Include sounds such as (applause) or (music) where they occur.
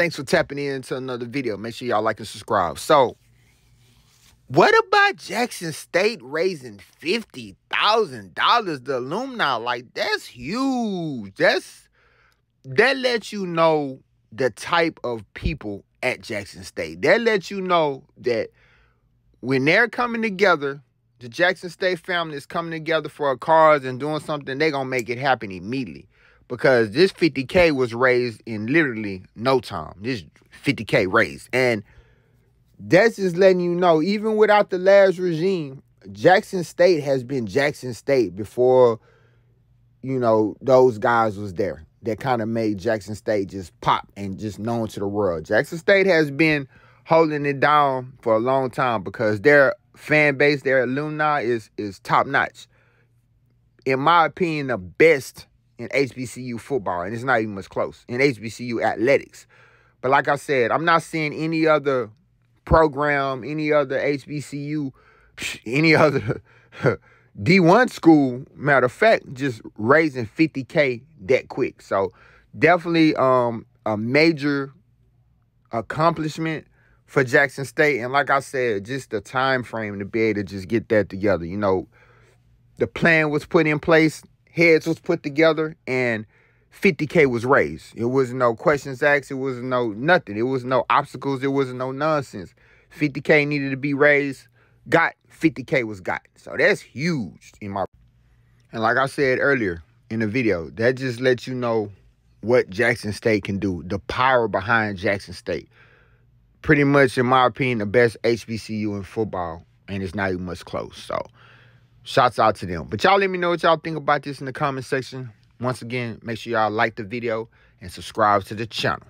Thanks for tapping into another video. Make sure y'all like and subscribe. So, what about Jackson State raising fifty thousand dollars? The alumni, like that's huge. That's that lets you know the type of people at Jackson State. That lets you know that when they're coming together, the Jackson State family is coming together for a cause and doing something, they're gonna make it happen immediately. Because this 50K was raised in literally no time. This 50K raised. And that's just letting you know, even without the last regime, Jackson State has been Jackson State before, you know, those guys was there that kind of made Jackson State just pop and just known to the world. Jackson State has been holding it down for a long time because their fan base, their alumni is is top notch. In my opinion, the best in HBCU football, and it's not even much close in HBCU athletics. But like I said, I'm not seeing any other program, any other HBCU, any other (laughs) D1 school, matter of fact, just raising 50K that quick. So definitely um, a major accomplishment for Jackson State. And like I said, just the time frame to be able to just get that together. You know, the plan was put in place, heads was put together, and 50K was raised. It was no questions asked. It was no nothing. It was no obstacles. It was no nonsense. 50K needed to be raised. Got 50K was got. So that's huge in my. And like I said earlier in the video, that just lets you know what Jackson State can do. The power behind Jackson State. Pretty much, in my opinion, the best HBCU in football, and it's not even much close. So, shouts out to them. But y'all let me know what y'all think about this in the comment section. Once again, make sure y'all like the video and subscribe to the channel.